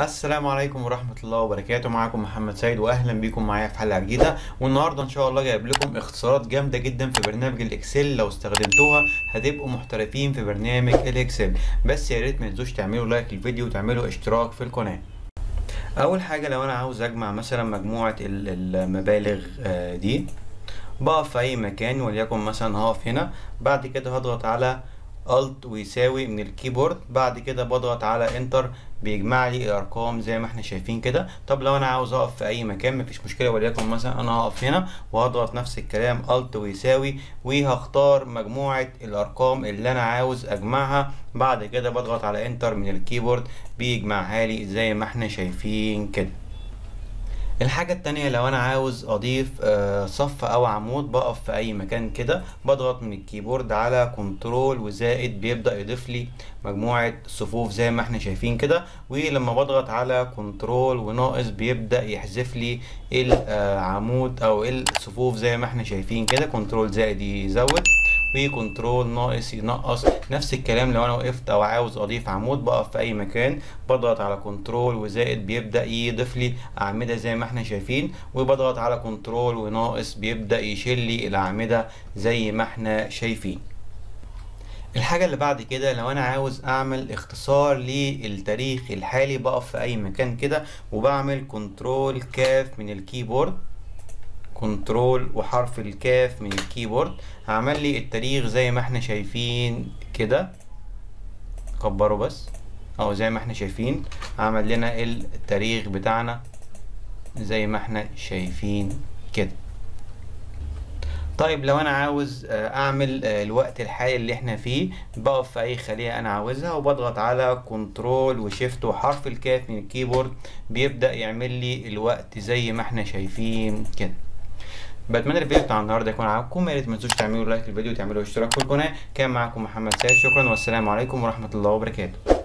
السلام عليكم ورحمة الله وبركاته. معاكم محمد سيد واهلا بيكم معايا في حلقة جديدة. والنهاردة إن شاء الله جايب لكم اختصارات جامدة جدا في برنامج ال Excel. لو استخدمتوها هتبقوا محترفين في برنامج ال Excel. بس يا ريت ما تنسوش تعملوا like للفيديو وتعملوا اشتراك في القناة. أول حاجة لو أنا عاوز أجمع مثلا مجموعة ال- المبالغ آه، دي بقف في أي مكان وليكن مثلا هقف هنا. بعد كده هضغط على Alt ويساوي من الكيبورد. بعد كده بضغط على Enter بيجمع لي الأرقام زي ما إحنا شايفين كده. طب لو أنا عاوز أقف في أي مكان مفيش مشكلة. وليكن مثلا أنا هقف هنا وهضغط نفس الكلام. Alt ويساوي وهختار مجموعة الأرقام اللي أنا عاوز أجمعها. بعد كده بضغط على Enter من الكيبورد. بيجمعها لي زي ما إحنا شايفين كده. الحاجة التانية لو أنا عاوز أضيف آه، صف أو عمود بقف في أي مكان كده بضغط من الكيبورد على Control وزائد بيبدأ يضيف لي مجموعة صفوف زي ما إحنا شايفين كده. ولما بضغط على Control وناقص بيبدأ يحذف لي العمود أو الصفوف زي ما إحنا شايفين كده Control زائد يزود. و Control ناقص ينقص. نفس الكلام لو أنا وقفت أو عاوز أضيف عمود بقف في أي مكان. بضغط على Control وزائد بيبدأ يضيف لي أعمدة زي ما إحنا شايفين. وبضغط على Control وناقص بيبدأ يشيل لي الأعمدة زي ما إحنا شايفين. الحاجة اللي بعد كده لو أنا عاوز أعمل اختصار للتاريخ الحالي بقف في أي مكان كده وبعمل control كاف من ال keyboard. control وحرف الكاف من ال keyboard هعمل لي التاريخ زي ما إحنا شايفين كده. كبره بس. اهو زي ما إحنا شايفين. عمل لنا التاريخ بتاعنا زي ما إحنا شايفين كده. طيب لو أنا عاوز آه، أعمل آه، الوقت الحالي اللي إحنا فيه بقف في أي خلية أنا عاوزها وبضغط على control و shift وحرف الكاف من ال keyboard بيبدأ يعمل لي الوقت زي ما إحنا شايفين كده. بتمنى الفيديو بتاع النهارده يكون عاجبكم يا ريت ما تنسوش تعملوا like للفيديو وتعملوا اشتراك في القناه كان معاكم محمد سيد شكرا والسلام عليكم ورحمه الله وبركاته